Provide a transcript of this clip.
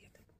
the other one.